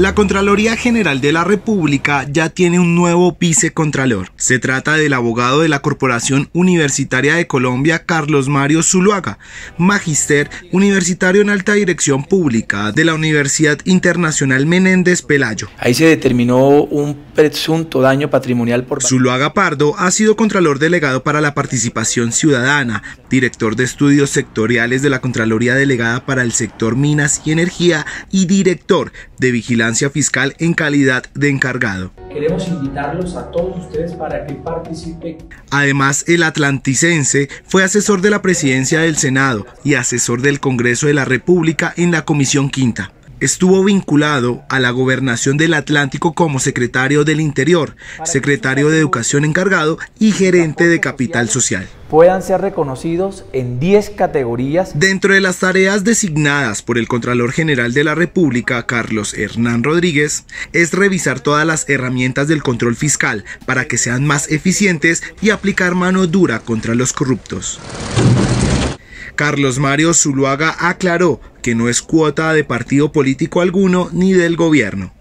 La Contraloría General de la República ya tiene un nuevo vicecontralor. Se trata del abogado de la Corporación Universitaria de Colombia, Carlos Mario Zuluaga, magister universitario en alta dirección pública de la Universidad Internacional Menéndez Pelayo. Ahí se determinó un presunto daño patrimonial por... Zuluaga Pardo ha sido Contralor Delegado para la Participación Ciudadana, director de estudios sectoriales de la Contraloría Delegada para el sector Minas y Energía y director de Vigilancia Fiscal en calidad de encargado. Queremos invitarlos a todos ustedes para que participen. Además, el atlanticense fue asesor de la presidencia del Senado y asesor del Congreso de la República en la Comisión Quinta estuvo vinculado a la gobernación del Atlántico como secretario del Interior, secretario de Educación encargado y gerente de Capital Social puedan ser reconocidos en 10 categorías. Dentro de las tareas designadas por el Contralor General de la República, Carlos Hernán Rodríguez, es revisar todas las herramientas del control fiscal para que sean más eficientes y aplicar mano dura contra los corruptos. Carlos Mario Zuluaga aclaró que no es cuota de partido político alguno ni del gobierno.